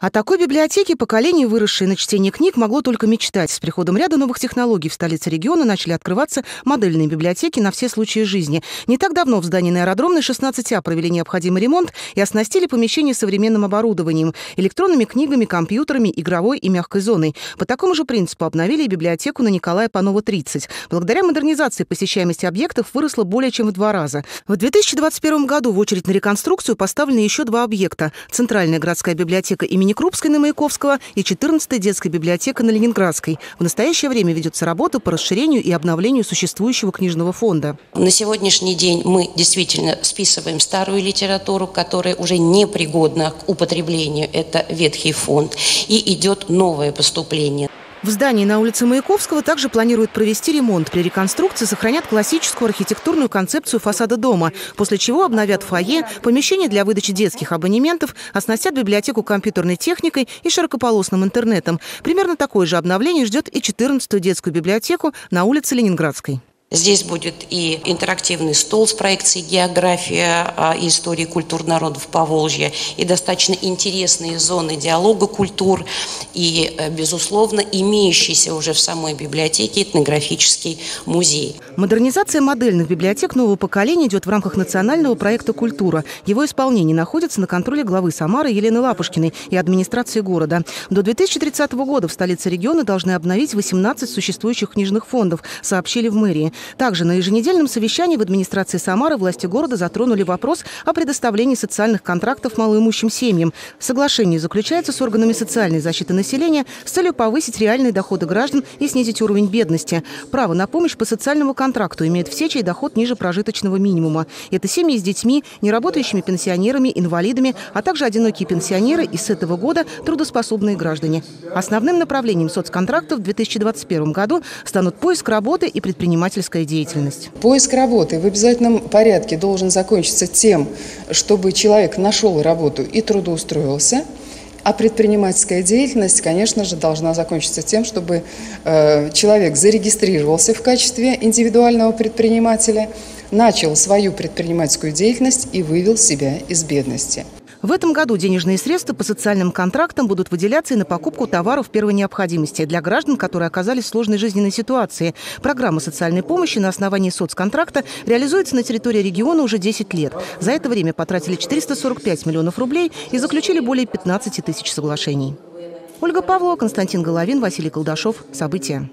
О такой библиотеке поколение, выросшее на чтении книг, могло только мечтать. С приходом ряда новых технологий в столице региона начали открываться модельные библиотеки на все случаи жизни. Не так давно в здании на аэродромной 16А провели необходимый ремонт и оснастили помещение современным оборудованием, электронными книгами, компьютерами, игровой и мягкой зоной. По такому же принципу обновили и библиотеку на Николая Панова 30. Благодаря модернизации посещаемости объектов выросла более чем в два раза. В 2021 году в очередь на реконструкцию поставлены еще два объекта. Центральная городская библиотека имени имени Крупской на Маяковского и 14-я детская библиотека на Ленинградской. В настоящее время ведется работа по расширению и обновлению существующего книжного фонда. На сегодняшний день мы действительно списываем старую литературу, которая уже непригодна к употреблению. Это ветхий фонд. И идет новое поступление. В здании на улице Маяковского также планируют провести ремонт. При реконструкции сохранят классическую архитектурную концепцию фасада дома, после чего обновят фойе, помещение для выдачи детских абонементов, оснастят библиотеку компьютерной техникой и широкополосным интернетом. Примерно такое же обновление ждет и 14-ю детскую библиотеку на улице Ленинградской. Здесь будет и интерактивный стол с проекцией география а, и истории культур народов Поволжья, и достаточно интересные зоны диалога культур, и, э, безусловно, имеющийся уже в самой библиотеке этнографический музей. Модернизация модельных библиотек нового поколения идет в рамках национального проекта «Культура». Его исполнение находится на контроле главы Самары Елены Лапушкиной и администрации города. До 2030 года в столице региона должны обновить 18 существующих книжных фондов, сообщили в мэрии. Также на еженедельном совещании в администрации Самары власти города затронули вопрос о предоставлении социальных контрактов малоимущим семьям. Соглашение заключается с органами социальной защиты населения с целью повысить реальные доходы граждан и снизить уровень бедности. Право на помощь по социальному контракту имеют все, чей доход ниже прожиточного минимума. Это семьи с детьми, неработающими пенсионерами, инвалидами, а также одинокие пенсионеры и с этого года трудоспособные граждане. Основным направлением соцконтрактов в 2021 году станут поиск работы и предпринимательская предпринимательская деятельность. Поиск работы в обязательном порядке должен закончиться тем, чтобы человек нашел работу и трудоустроился. А предпринимательская деятельность, конечно же, должна закончиться тем, чтобы э, человек зарегистрировался в качестве индивидуального предпринимателя, начал свою предпринимательскую деятельность и вывел себя из бедности. В этом году денежные средства по социальным контрактам будут выделяться и на покупку товаров первой необходимости для граждан, которые оказались в сложной жизненной ситуации. Программа социальной помощи на основании соцконтракта реализуется на территории региона уже 10 лет. За это время потратили 445 миллионов рублей и заключили более 15 тысяч соглашений. Ольга Павлова, Константин Головин, Василий Колдашов. События.